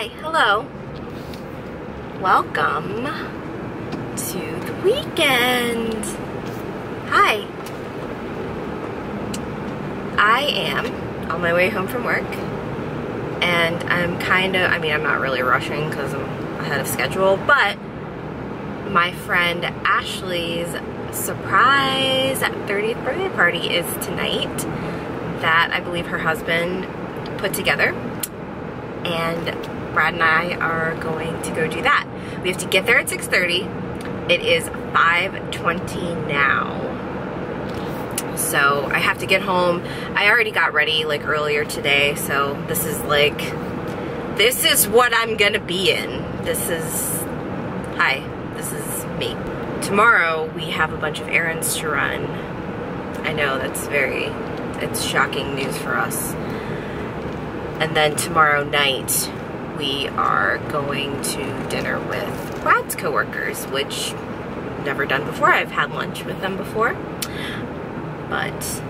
Hi, hello. Welcome to the weekend. Hi. I am on my way home from work and I'm kind of, I mean, I'm not really rushing because I'm ahead of schedule, but my friend Ashley's surprise 30th birthday party is tonight that I believe her husband put together and Brad and I are going to go do that. We have to get there at 6.30. It is 5.20 now. So I have to get home. I already got ready like earlier today, so this is like, this is what I'm gonna be in. This is, hi, this is me. Tomorrow we have a bunch of errands to run. I know that's very, it's shocking news for us. And then tomorrow night, we are going to dinner with Brad's coworkers, which never done before. I've had lunch with them before, but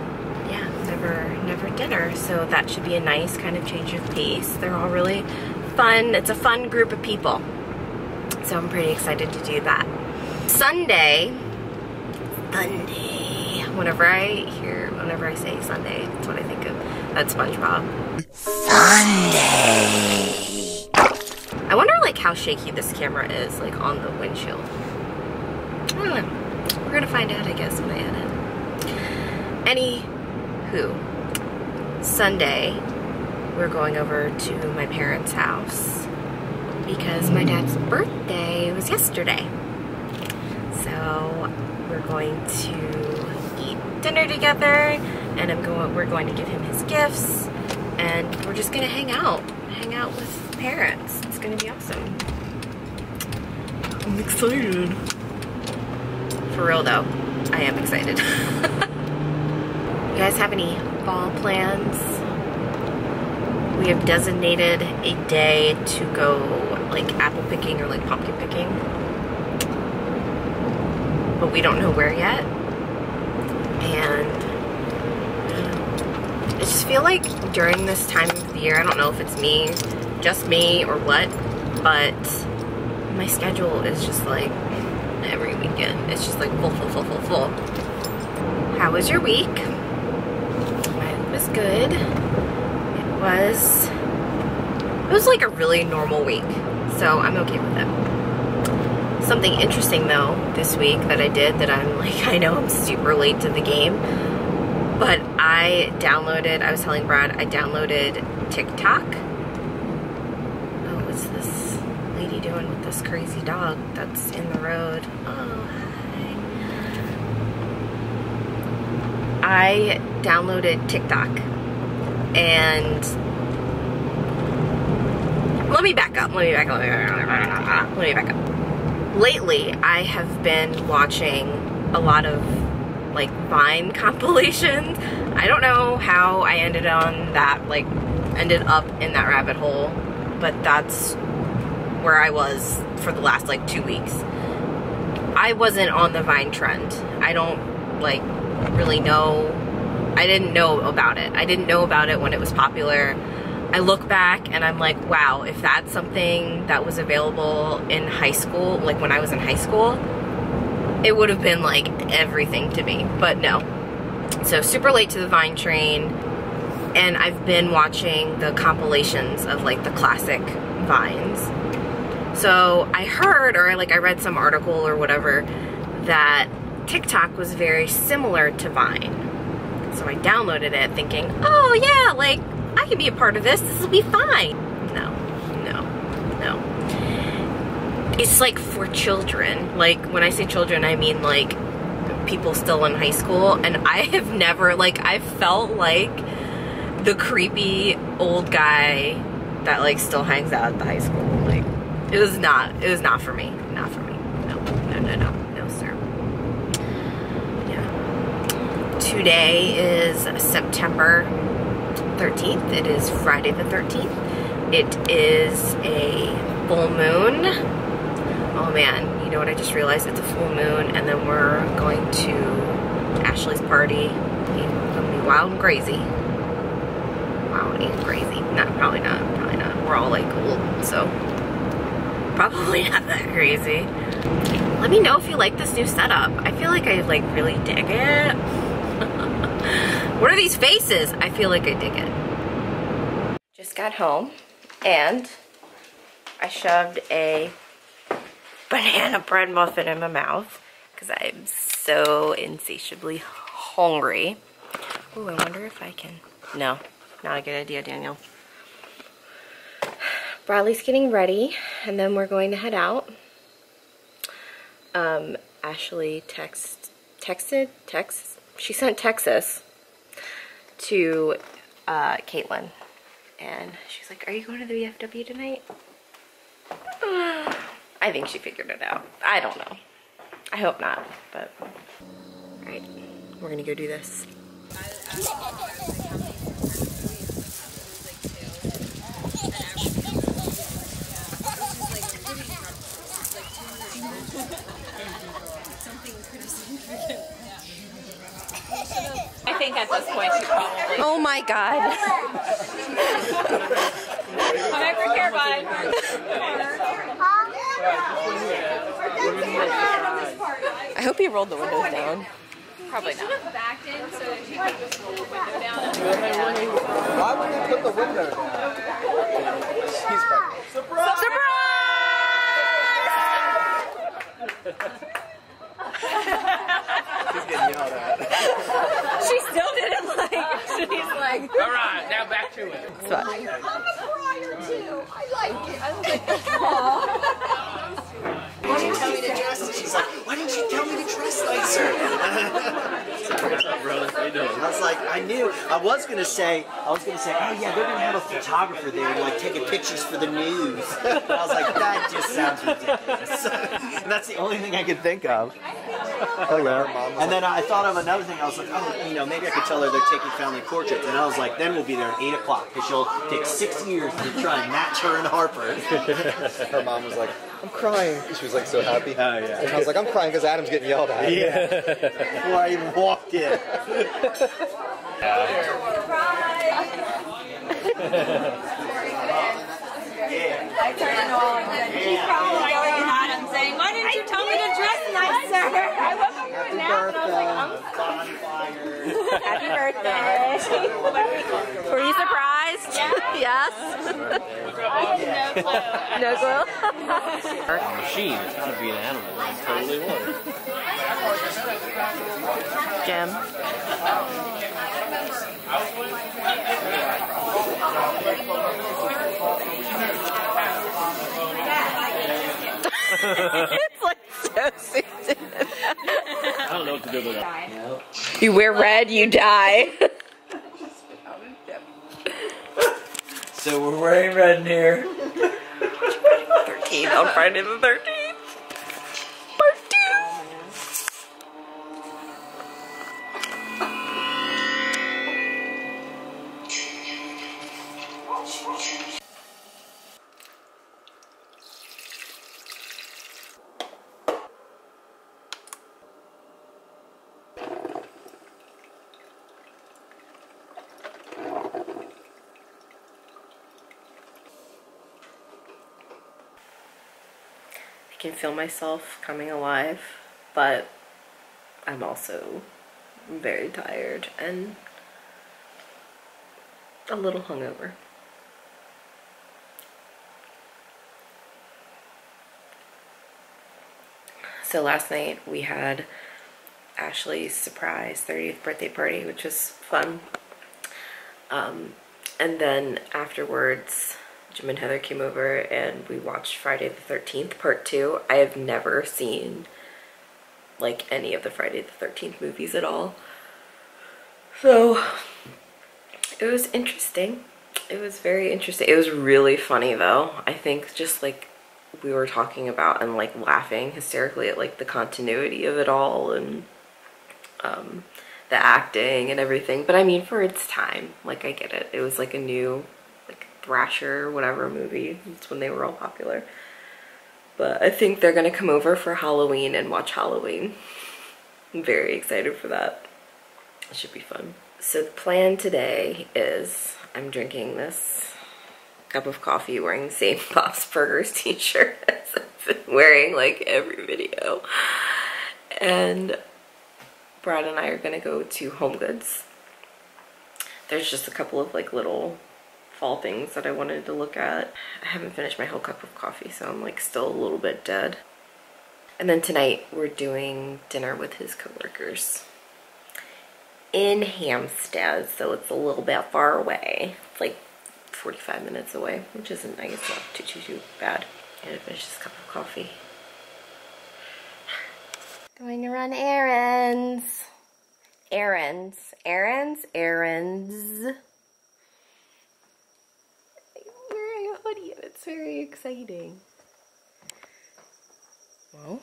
yeah, never, never dinner. So that should be a nice kind of change of pace. They're all really fun. It's a fun group of people. So I'm pretty excited to do that. Sunday, Sunday, whenever I hear, whenever I say Sunday, that's what I think of. That's SpongeBob. Sunday. I wonder like how shaky this camera is like on the windshield. I don't know. We're gonna find out I guess when I edit. Anywho, Sunday we're going over to my parents' house because my dad's birthday was yesterday. So we're going to eat dinner together and I'm going we're going to give him his gifts and we're just gonna hang out, hang out with parents. It's gonna be awesome. I'm excited. For real though, I am excited. you guys have any fall plans? We have designated a day to go like apple picking or like pumpkin picking. But we don't know where yet. And I just feel like during this time of the year, I don't know if it's me, just me or what, but my schedule is just like every weekend. It's just like full, full, full, full, full. How was your week? Mine was good. It was, it was like a really normal week, so I'm okay with it. Something interesting though this week that I did that I'm like, I know I'm super late to the game, but I downloaded, I was telling Brad, I downloaded TikTok. Oh, what's this lady doing with this crazy dog that's in the road? Oh. I downloaded TikTok and let me back up, let me back up, let me back up. Let me back up. Lately, I have been watching a lot of like Vine compilations. I don't know how I ended on that, like, ended up in that rabbit hole, but that's where I was for the last like two weeks. I wasn't on the Vine trend. I don't like really know. I didn't know about it. I didn't know about it when it was popular. I look back and I'm like, wow, if that's something that was available in high school, like when I was in high school, it would have been like everything to me, but no. So super late to the Vine train, and I've been watching the compilations of like the classic Vines. So I heard, or like I read some article or whatever, that TikTok was very similar to Vine. So I downloaded it thinking, oh yeah, like I can be a part of this, this will be fine. No, no, no it's like for children. Like when I say children, I mean like people still in high school. And I have never, like, I felt like the creepy old guy that like still hangs out at the high school. It was not, it was not for me. Not for me. No, no, no, no, no, sir. Yeah. Today is September 13th. It is Friday the 13th. It is a full moon oh man, you know what I just realized? It's a full moon and then we're going to Ashley's party. It's gonna be wild and crazy. Wild and crazy. Not, probably not, probably not. we're all like old, so probably not that crazy. Let me know if you like this new setup. I feel like I like really dig it. what are these faces? I feel like I dig it. Just got home and I shoved a banana bread muffin in my mouth because I'm so insatiably hungry. Oh, I wonder if I can. No, not a good idea, Daniel. Bradley's getting ready, and then we're going to head out. Um, Ashley text, texted, text, she sent Texas to uh, Caitlin, and she's like, are you going to the VFW tonight? I think she figured it out. I don't know. I hope not, but all right, we're gonna go do this. I think at this point she probably. Oh my god. I'm over here, bud. I hope he rolled the windows down. Probably not. Backed in so that she could just roll the window down. Why would they put the window down? He's fine. Surprise! He's getting yelled at. She still didn't like. She's like. All right, now back to it. So, I'm a crier too. I like it. I was like, aw. She's like, why didn't you tell me to dress nicer? I was like, I was gonna say, I was gonna say, oh yeah, they're gonna have a photographer there, and like taking pictures for the news. But I was like, that just sounds ridiculous. and that's the only thing I could think of. Hello. And then I thought of another thing. I was like, oh, you know, maybe I could tell her they're taking family portraits. And I was like, then we'll be there at 8 o'clock because she'll take six years to try and match her and Harper. Her mom was like, I'm crying. She was like so happy. Oh, yeah. And I was like, I'm crying because Adam's getting yelled at. Yeah. Before I even walked in. yeah. I turned into all of them. She's probably going at him saying, why didn't you tell me to dress nicer? I woke up from a nap and I was like, I'm Happy birthday. were you surprised? yes. no clue. Machine. It's gotta be an animal. It totally was. Jim. it's don't know what to do with that. You wear red, you die. So we're wearing red in here. 13 on Friday the 13th. Can feel myself coming alive, but I'm also very tired and a little hungover. So last night we had Ashley's surprise 30th birthday party, which was fun. Um, and then afterwards, Jim and Heather came over and we watched Friday the 13th, part two. I have never seen like any of the Friday the 13th movies at all. So it was interesting. It was very interesting. It was really funny though. I think just like we were talking about and like laughing hysterically at like the continuity of it all and um, the acting and everything. But I mean, for its time, like I get it. It was like a new Thrasher whatever movie. It's when they were all popular. But I think they're gonna come over for Halloween and watch Halloween. I'm very excited for that. It should be fun. So the plan today is I'm drinking this cup of coffee wearing the same Bob's Burgers t-shirt as I've been wearing like every video. And Brad and I are gonna go to HomeGoods. There's just a couple of like little fall things that I wanted to look at. I haven't finished my whole cup of coffee, so I'm like still a little bit dead. And then tonight we're doing dinner with his coworkers in Hampstead, so it's a little bit far away. It's like 45 minutes away, which isn't, I guess, not too, too, too bad. And finish this cup of coffee. Going to run errands. Errands. Errands. Errands. I'm wearing a it's very exciting. Well,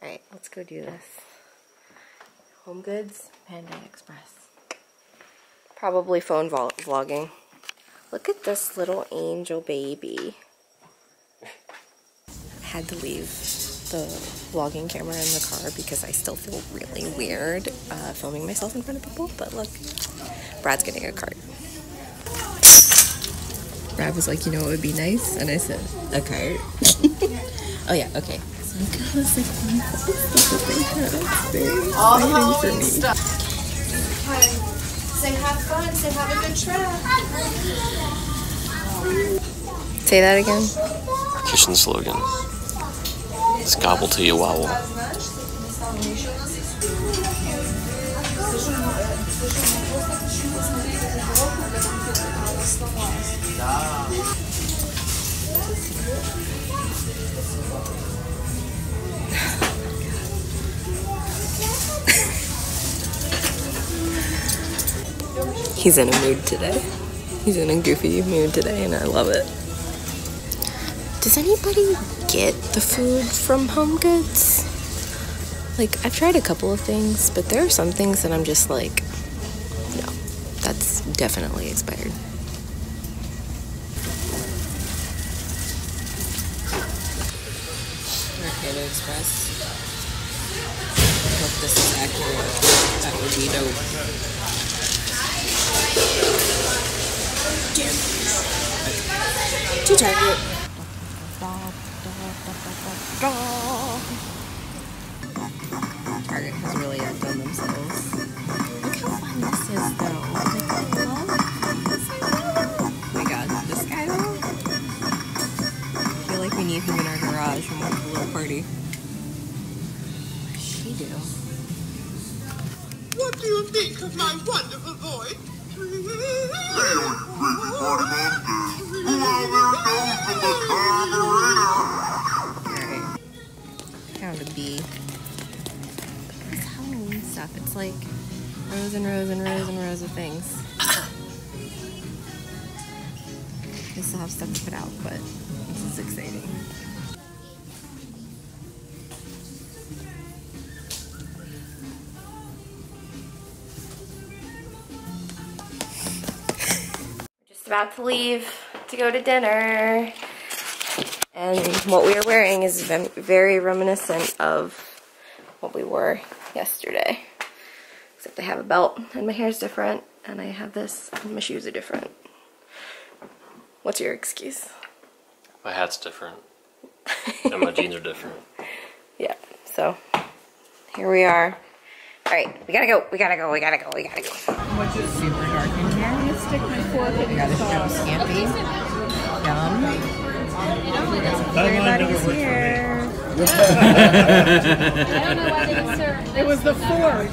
alright, let's go do this. HomeGoods, Panda Express. Probably phone vlogging. Look at this little angel baby. Had to leave the vlogging camera in the car because I still feel really weird uh, filming myself in front of people. But look, Brad's getting a cart. Brad was like, you know what would be nice? And I said, a cart. oh yeah, okay. So I got this like It's very exciting for me. Say have fun, say have a good trip. Say that again. Our kitchen slogan. It's gobble to you He's in a mood today. He's in a goofy mood today, and I love it. Does anybody get the food from HomeGoods? Like, I've tried a couple of things, but there are some things that I'm just like, no, that's definitely expired. Express. I hope this is accurate. That would be dope. To Target. Target has really outdone themselves. Look how fun this is, though. Oh my god, this guy, though. Feel like we need him in our garage when we're at the little party. What do? What do you think of my wonderful voice? Alright. Found a bee. This Halloween stuff, it's like rows and rows and rows and rows of things. They still have stuff to put out, but this is exciting. About to leave to go to dinner. And what we are wearing is very reminiscent of what we wore yesterday. Except I have a belt and my hair is different, and I have this and my shoes are different. What's your excuse? My hat's different. and my jeans are different. Yeah, so here we are. Alright, we gotta go, we gotta go, we gotta go, we gotta go. Super dark in here. I'm gonna stick my fork in We gotta show scampi. Yum. Everybody's here. It was the four.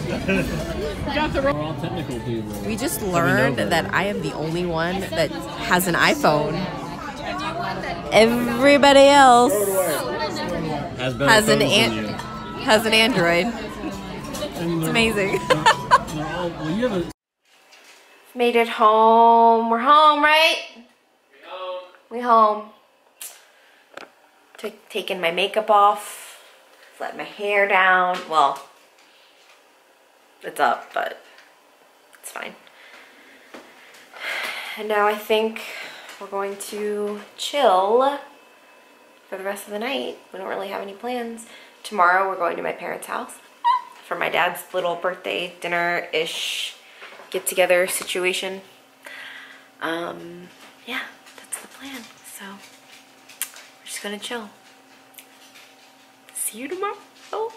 We're all technical people. We just learned that I am the only one that has an iPhone. Everybody else Has, has an an- has an Android. It's amazing. well, you have a Made it home. We're home, right? We home. Took taking my makeup off. Let my hair down. Well, it's up, but it's fine. And now I think we're going to chill for the rest of the night. We don't really have any plans. Tomorrow we're going to my parents' house for my dad's little birthday dinner-ish get-together situation. Um, yeah, that's the plan. So we're just gonna chill. See you tomorrow. Oh.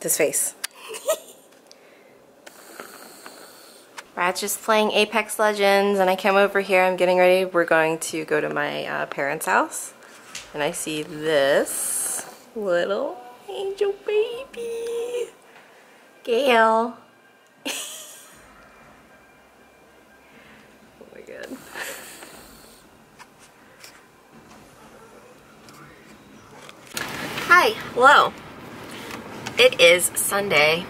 This face. Brad's just playing Apex Legends and I came over here, I'm getting ready. We're going to go to my uh, parents' house. And I see this little angel baby. Gail. oh my god. Hi, hello. It is Sunday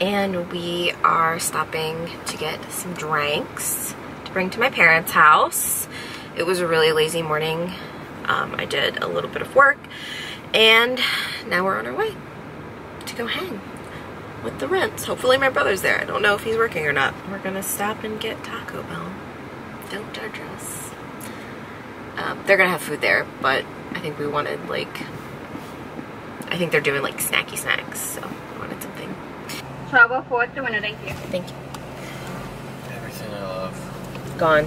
and we are stopping to get some drinks to bring to my parents' house. It was a really lazy morning. Um, I did a little bit of work and now we're on our way to go hang with the rents. Hopefully my brother's there. I don't know if he's working or not. We're gonna stop and get Taco Bell. Don't judge us. Um, they're gonna have food there, but I think we wanted like, I think they're doing like snacky snacks, so we wanted something. Travel forward to winner, thank you. Thank you. Everything I love. Gone.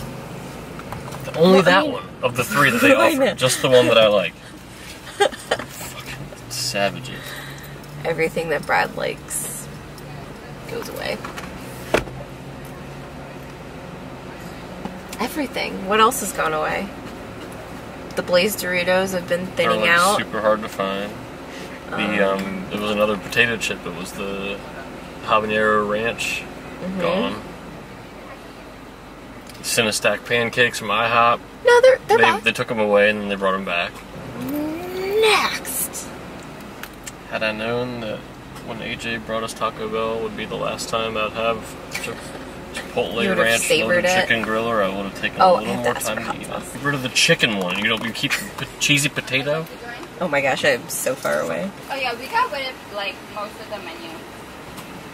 Only Well, I that mean- one of the three that they I offer. Just the one that I like. Fucking savages. Everything that Brad likes goes away. Everything. What else has gone away? The Blaze Doritos have been thinning like out. super hard to find. The um, there was another potato chip. It was the habanero ranch. Mm-hmm. Gone. Cinn-A-Stack pancakes from IHOP. No, they're they're They, back. they took them away and then they brought them back. Next. Had I known that when AJ brought us Taco Bell would be the last time I'd have Chip- Chipotle ranch savored loaded it? chicken griller, I would have taken Oh, a little more time to eat it. sauce. Get rid of the chicken one. You know, we keep the cheesy potato. Oh my gosh, I'm so far away. Oh yeah, we got rid of like most of the menu.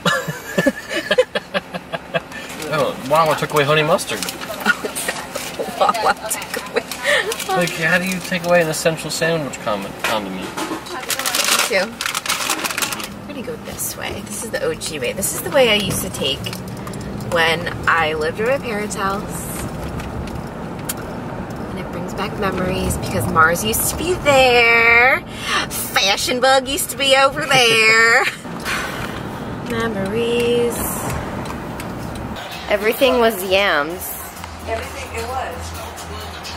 Oh, wow! I took away honey mustard. Like, how do you take away an essential sandwich comment, condiment? too. I'm gonna go this way. This is the OG way. This is the way I used to take when I lived at my parents' house. And it brings back memories because Mars used to be there. Fashion Bug used to be over there. memories. Everything was yams. Everything it was.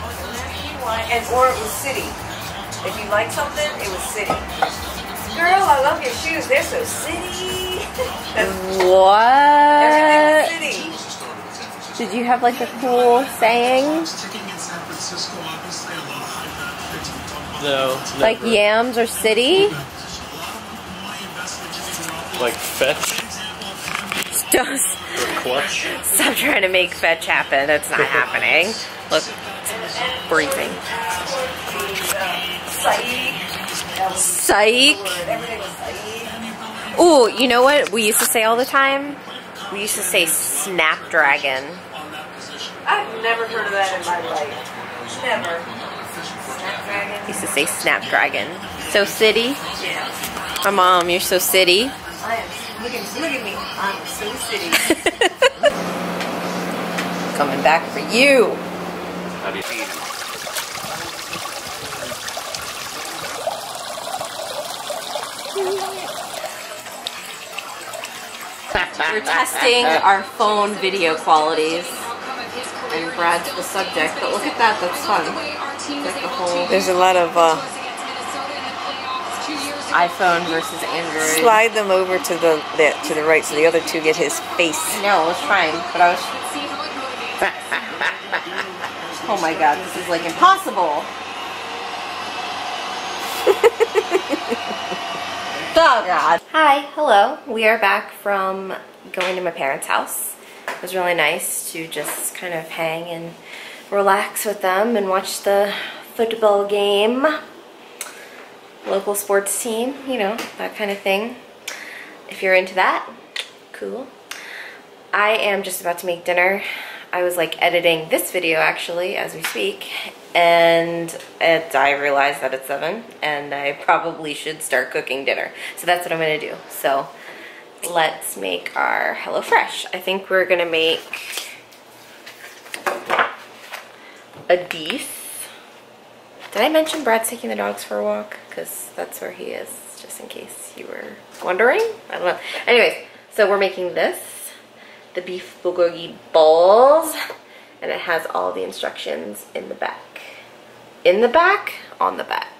Whatever you want, and or it was city. If you like something, it was city. Girl, I love your shoes. They're so city. Everything What? was city. Did you have like a cool saying? No, Like yams or city? like fetch Just or clutch. stop trying to make fetch happen. It's not happening. Look, breathing. freezing. Psych. Psych. Everything was psych. Ooh, you know what we used to say all the time? We used to say snapdragon. I've never heard of that in my life. Never. Snapdragon. Used to say snapdragon. So city? Yeah. My mom, you're so city. I am. Look at, look at me. I'm so city. Coming back for you. How do you feed? We're testing our phone video qualities. And Brad's the subject, but look at that, that's fun. Like the whole There's a lot of uh, iPhone versus Android. slide them over to the, the to the right so the other two get his face. No, I was trying, but I was. oh my god, this is like impossible. oh god. Hi, hello. We are back from going to my parents' house. It was really nice to just kind of hang and relax with them and watch the football game. Local sports team, you know, that kind of thing. If you're into that, cool. I am just about to make dinner. I was like editing this video actually as we speak and it, I realized that it's 7 and I probably should start cooking dinner. So that's what I'm gonna do. So let's make our HelloFresh. I think we're gonna make Adis. Did I mention Brad's taking the dogs for a walk? Because that's where he is, just in case you were wondering. I don't know. Anyways, so we're making this, the beef bulgogi balls, and it has all the instructions in the back. In the back, on the back.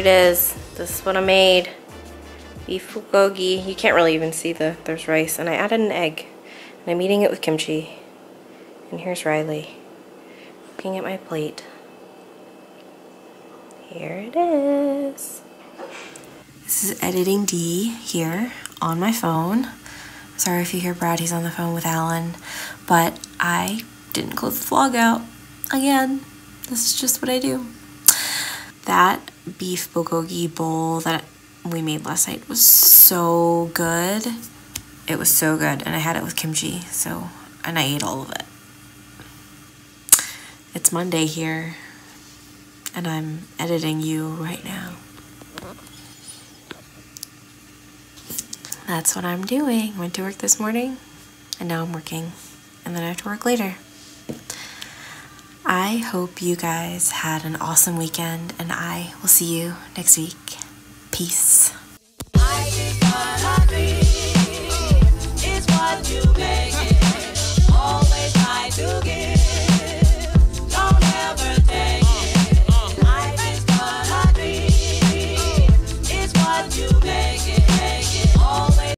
It is. This is what I made. Beef bulgogi. You can't really even see the there's rice. And I added an egg. And I'm eating it with kimchi. And here's Riley. Looking at my plate. Here it is. This is editing D here on my phone. Sorry if you hear Brad, he's on the phone with Alan. But I didn't close the vlog out. Again, this is just what I do. That beef bulgogi bowl that we made last night was so good. It was so good, and I had it with kimchi, so, and I ate all of it. It's Monday here, and I'm editing you right now. That's what I'm doing. Went to work this morning, and now I'm working, and then I have to work later. I hope you guys had an awesome weekend, and I will see you next week. Peace.